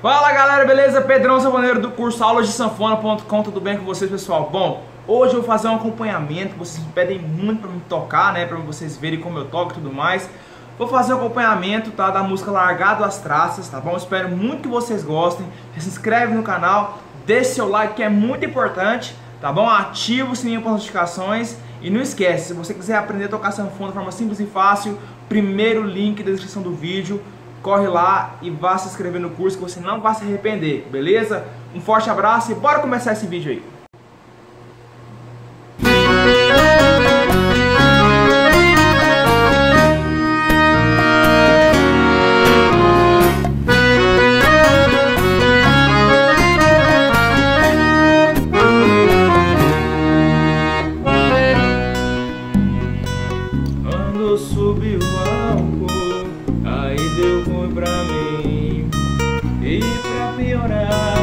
Fala galera, beleza? Pedrão Sanfoneiro do curso aulasdesanfona.com, tudo bem com vocês pessoal? Bom, hoje eu vou fazer um acompanhamento, vocês me pedem muito pra me tocar, né? Pra vocês verem como eu toco e tudo mais. Vou fazer um acompanhamento, tá? Da música Largado as Traças, tá bom? Espero muito que vocês gostem. Se inscreve no canal, deixe seu like que é muito importante, tá bom? Ativa o sininho para notificações e não esquece, se você quiser aprender a tocar sanfona de forma simples e fácil, primeiro link da descrição do vídeo corre lá e vá se inscrever no curso que você não vai se arrepender, beleza? Um forte abraço e bora começar esse vídeo aí. Quando subiu o álcool, aí deu ruim pra mim. E pra piorar,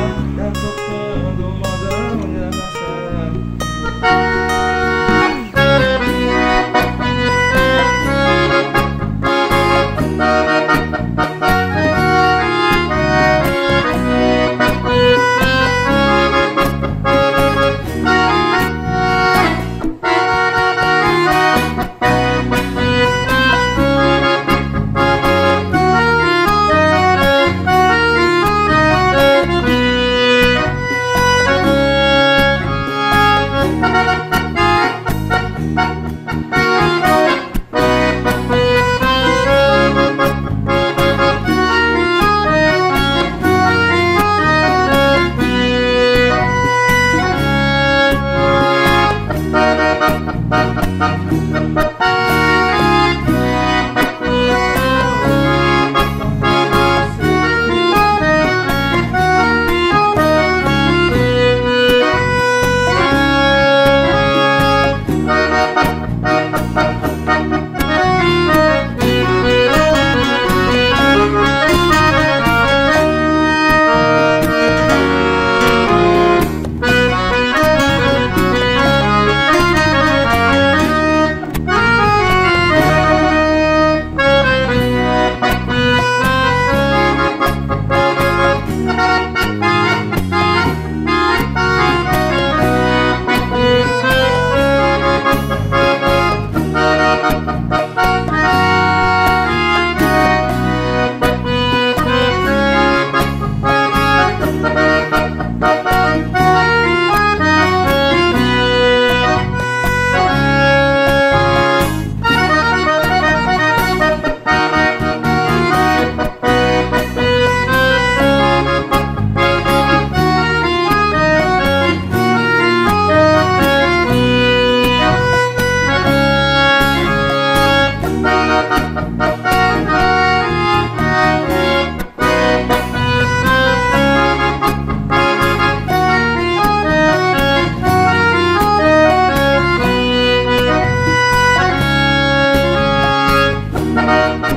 Valeu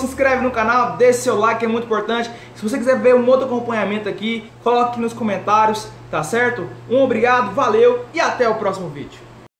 se inscreve no canal, deixe seu like, é muito importante. Se você quiser ver um outro acompanhamento aqui, coloque nos comentários, tá certo? Um obrigado, valeu e até o próximo vídeo.